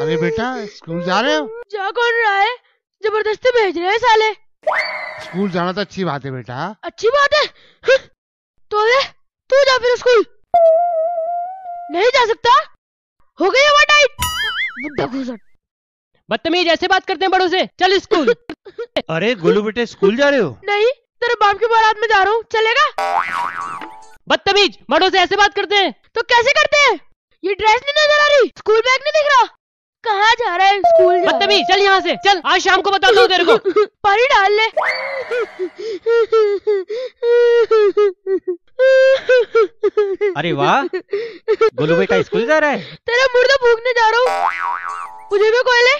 अरे बेटा स्कूल जा रहे हो? जा कौन रहा है? ज़बरदस्ती भेज रहे हैं साले। स्कूल जाना तो अच्छी बात है बेटा। अच्छी बात है? तो ले तू जा फिर स्कूल। नहीं जा सकता? हो गई हवा टाइट बुड्ढा घूसट बदतमीज ऐसे बात करते हैं बड़ों से। चल स्कूल। अरे गोलू बेटे स्कूल जा रहे हो? नहीं तेरे बाप की बारात में जा रहा हूँ। चलेगा? बदतमीज बड़ों से ऐसे बात करते हैं। तो कैसे करते हैं? ये ड्रेस नहीं नज़र आ रही। स्कूल बैग नहीं दिख रहा। बदतमीज चल यहाँ से चल आज शाम को बता दो तेरे को। पानी डाल ले। अरे वाह गोलू बेटा स्कूल जा रहा है। तेरा मुर्दा भूखने जा रहा हूँ। मुझे भी कोयले